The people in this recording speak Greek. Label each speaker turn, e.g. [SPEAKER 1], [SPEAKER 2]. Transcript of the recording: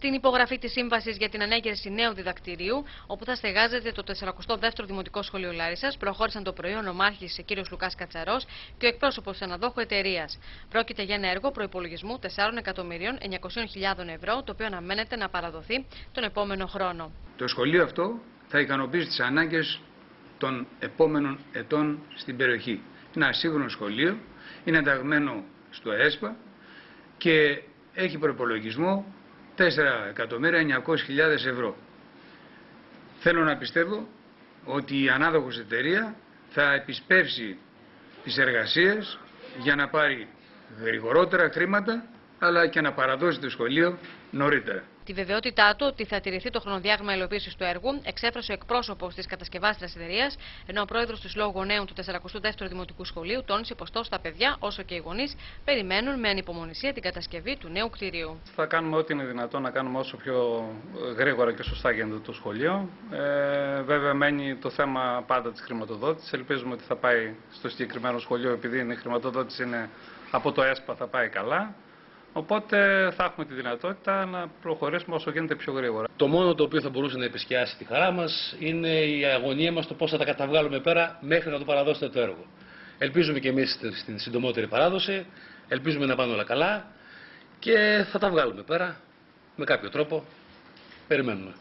[SPEAKER 1] στην υπογραφή της σύμβασης για την ανέγερση νέου διδακτηρίου, όπου θα στεγάζεται το 42ο Δημοτικό Σχολείο Λάρισας, προχώρησαν το πρωί ο νομάρχη κ. Λουκάς Κατσαρός και ο εκπρόσωπος αναδόχου εταιρείας. Πρόκειται για ένα έργο προπολογισμού 4.900.000 ευρώ, το οποίο αναμένεται να παραδοθεί τον επόμενο χρόνο.
[SPEAKER 2] Το σχολείο αυτό θα ικανοποιήσει τις ανάγκες των επόμενων ετών στην περιοχή. Είναι ένα σύγχρονο σχολείο, είναι ενταγμένο στο ΕΣΠΑ και έχει προπολογισμό 4.900.000 ευρώ. Θέλω να πιστεύω ότι η ανάδοχος εταιρεία θα επισπεύσει τις εργασίες για να πάρει γρηγορότερα χρήματα αλλά και να παραδώσει το σχολείο νωρίτερα.
[SPEAKER 1] Τη βεβαιότητά του ότι θα τηρηθεί το χρονοδιάγραμμα υλοποίησης του έργου εξέφρασε ο εκπρόσωπος της κατασκευάστρια εταιρείας, ενώ ο πρόεδρος του Συλλόγου Γονέων του 42ου Δημοτικού Σχολείου τόνισε πως τόσο τα παιδιά όσο και οι γονείς περιμένουν με ανυπομονησία την κατασκευή του νέου κτηρίου.
[SPEAKER 3] Θα κάνουμε ό,τι είναι δυνατό να κάνουμε όσο πιο γρήγορα και σωστά γίνεται το σχολείο. Ε, βέβαια, μένει το θέμα πάντα της χρηματοδότησης. Ελπίζουμε ότι θα πάει στο συγκεκριμένο σχολείο, επειδή η χρηματοδότηση είναι από το ΕΣΠΑ, θα πάει καλά. Οπότε θα έχουμε τη δυνατότητα να προχωρήσουμε όσο γίνεται πιο γρήγορα.
[SPEAKER 4] Το μόνο το οποίο θα μπορούσε να επισκιάσει τη χαρά μας είναι η αγωνία μας το πώς θα τα καταβγάλουμε πέρα μέχρι να το παραδώσετε το έργο. Ελπίζουμε και εμείς στην συντομότερη παράδοση, ελπίζουμε να πάνε όλα καλά και θα τα βγάλουμε πέρα με κάποιο τρόπο. Περιμένουμε.